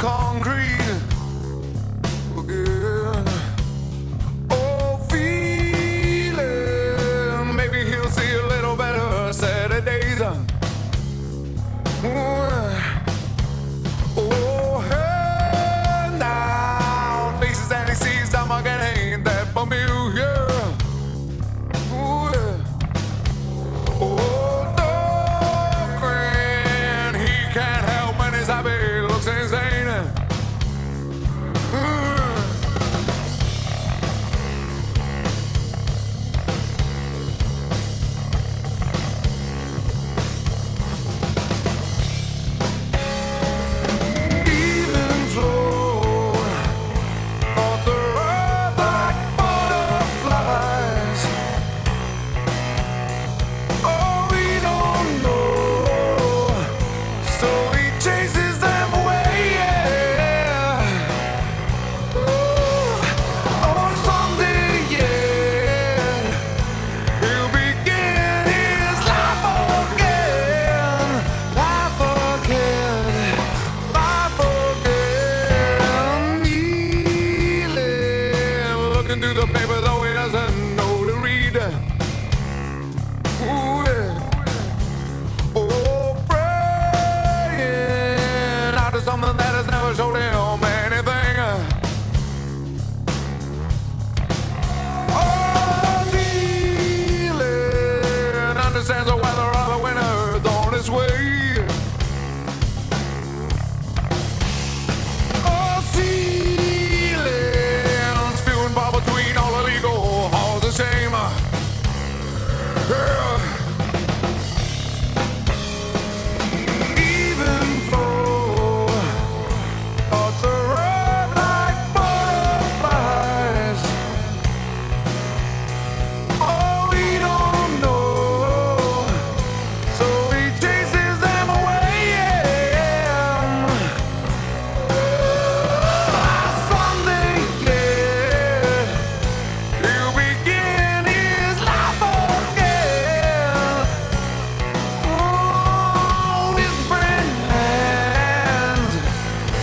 concrete. the paper, though he doesn't know to read. Ooh, yeah. Oh, praying out to something that has never showed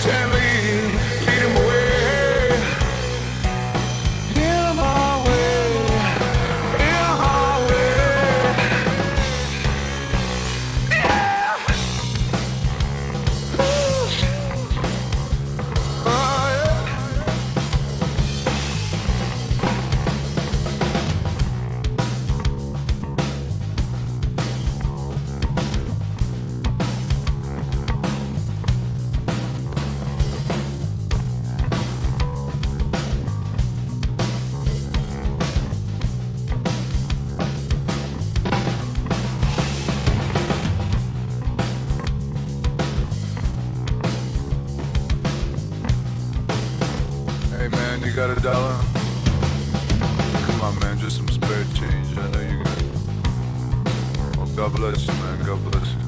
Damn. Got a dollar? Come on, man, just some spare change. I know you got. Well, God bless you, man. God bless you.